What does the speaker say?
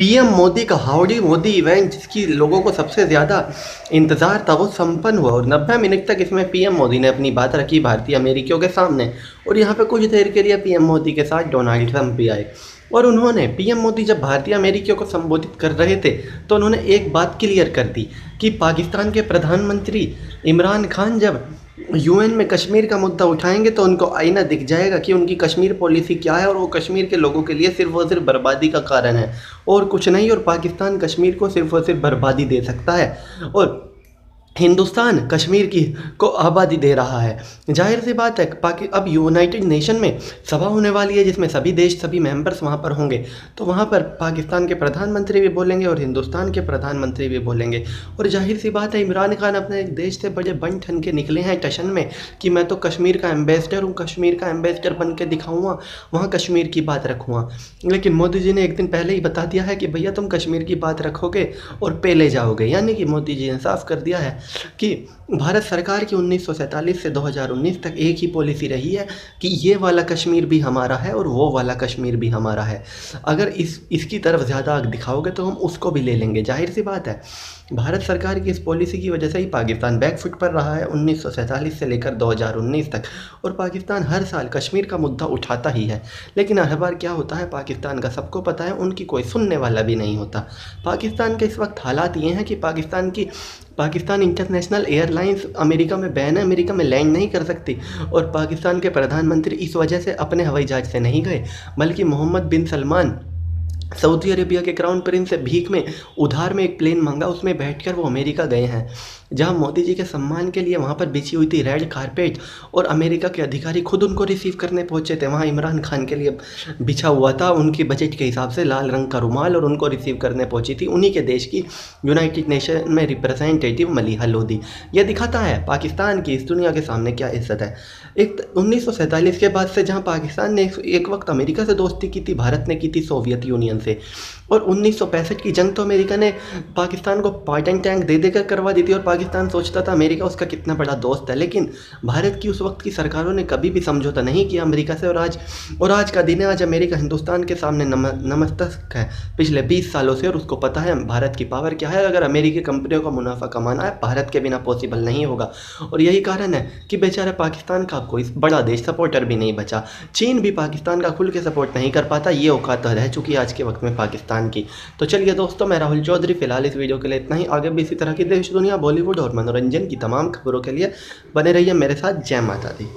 PM Modi का howdy Modi event, जिसकी लोगों को सबसे ज़्यादा इंतज़ार था, वो संपन्न हुआ। और नब्बे मिनट तक इसमें पीएम मोदी ने अपनी बात रखी भारतीय अमेरिकियों के सामने। और यहाँ पे कुछ देर के लिए पीएम मोदी के साथ डोनाल्ड ट्रंप भी आए। और उन्होंने, पीएम मोदी जब भारतीय अमेरिकियों को संबोधित कर रहे थे तो उन्होंने एक बात क्लियर कर दी कि पाकिस्तान के प्रधानमंत्री इमरान खान जब यूएन में कश्मीर का मुद्दा उठाएँगे तो उनको आईना दिख जाएगा कि उनकी कश्मीर पॉलिसी क्या है और वो कश्मीर के लोगों के लिए सिर्फ़ और सिर्फ़ बर्बादी का कारण है। और कुछ नहीं, और पाकिस्तान कश्मीर को सिर्फ़ और सिर्फ़ बर्बादी दे सकता है। और हिंदुस्तान कश्मीर की को आबादी दे रहा है। ज़ाहिर सी बात है, पाकि अब यूनाइटेड नेशन में सभा होने वाली है, जिसमें सभी देश, सभी मेंबर्स वहाँ पर होंगे। तो वहाँ पर पाकिस्तान के प्रधानमंत्री भी बोलेंगे और हिंदुस्तान के प्रधानमंत्री भी बोलेंगे। और ज़ाहिर सी बात है, इमरान खान अपने एक देश से बड़े बन ठन के निकले हैं टशन में कि मैं तो कश्मीर का एम्बेसडर हूँ, कश्मीर का एम्बेसडर बन के दिखाऊँगा, वहाँ कश्मीर की बात रखूँगा। लेकिन मोदी जी ने एक दिन पहले ही बता दिया है कि भैया तुम कश्मीर की बात रखोगे और पेले जाओगे, यानी कि मोदी जी ने साफ़ कर दिया है कि भारत सरकार की उन्नीस सौ सैंतालीस से 2019 तक एक ही पॉलिसी रही है कि ये वाला कश्मीर भी हमारा है और वो वाला कश्मीर भी हमारा है। अगर इस, इसकी तरफ़ ज़्यादा दिखाओगे तो हम उसको भी ले लेंगे। ज़ाहिर सी बात है, भारत सरकार की इस पॉलिसी की वजह से ही पाकिस्तान बैकफुट पर रहा है उन्नीस सौ सैंतालीस से लेकर 2019 तक और पाकिस्तान हर साल कश्मीर का मुद्दा उठाता ही है। लेकिन हर बार क्या होता है, पाकिस्तान का सबको पता है, उनकी कोई सुनने वाला भी नहीं होता। पाकिस्तान के इस वक्त हालात ये हैं कि पाकिस्तान की पाकिस्तान इंटरनेशनल एयरलाइंस अमेरिका में बैन है, अमेरिका में लैंड नहीं कर सकती। और पाकिस्तान के प्रधानमंत्री इस वजह से अपने हवाई जहाज़ से नहीं गए, बल्कि Mohammed bin Salman Saudi Arabia के क्राउन प्रिंस भीख में उधार में एक प्लेन मांगा, उसमें बैठकर वो अमेरिका गए हैं। जहाँ मोदी जी के सम्मान के लिए वहाँ पर बिछी हुई थी रेड कारपेट और अमेरिका के अधिकारी खुद उनको रिसीव करने पहुँचे थे। वहाँ इमरान खान के लिए बिछा हुआ था, उनकी बजट के हिसाब से लाल रंग का रुमाल और उनको रिसीव करने पहुँची थी। उन्हीं के देश की यूनाइटेड नेशन में रिप्रेजेंटेटिव मलिहा लोधी यह दिखाता है पाकिस्तान की इस दुनिया के सामने क्या इज़्ज़त है। एक उन्नीस के बाद से जहाँ पाकिस्तान ने एक वक्त अमेरिका से दोस्ती की थी, भारत ने की थी, सोवियत यूनियन से। और उन्नीस सौ पैंसठ की जंग तो अमेरिका ने पाकिस्तान को पार्टन टैंक दे देकर करवा दी थी और पाकिस्तान सोचता था अमेरिका उसका कितना बड़ा दोस्त है। लेकिन भारत की उस वक्त की सरकारों ने कभी भी समझौता नहीं किया अमेरिका से और आज और आज का दिन है आज अमेरिका हिंदुस्तान के सामने नम, नमस्तक है। पिछले बीस सालों से और उसको पता है भारत की पावर क्या है। अगर अमेरिकी कंपनियों का मुनाफा कमाना है भारत के बिना पॉसिबल नहीं होगा। और यही कारण है कि बेचारा पाकिस्तान का कोई बड़ा देश सपोर्टर भी नहीं बचा। चीन भी पाकिस्तान का खुल के सपोर्ट नहीं कर पाता। ये औकात रह चुकी आज के वक्त में पाकिस्तान की। तो चलिए दोस्तों, मैं राहुल चौधरी। फ़िलहाल इस वीडियो के लिए इतना ही। आगे भी इसी तरह की देश, दुनिया, बॉलीवुड और मनोरंजन की तमाम खबरों के लिए बने रहिए मेरे साथ। जय माता दी।